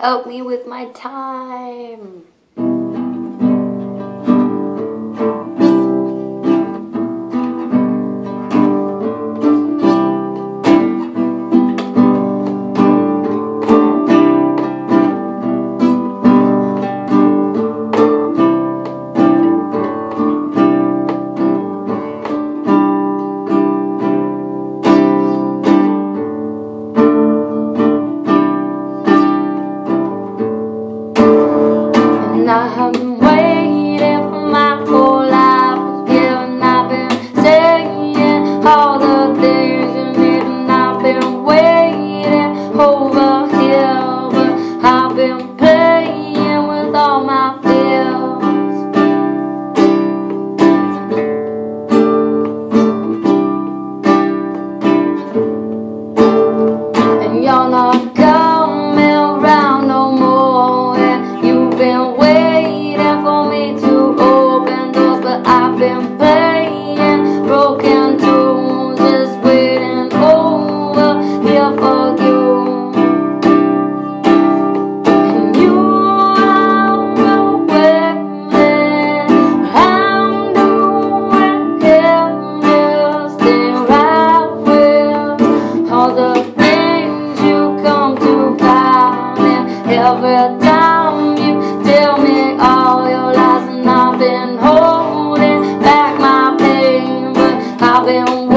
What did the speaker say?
Help me with my time. I have Every time you. Tell me all your lies, and I've been holding back my pain, but I've been.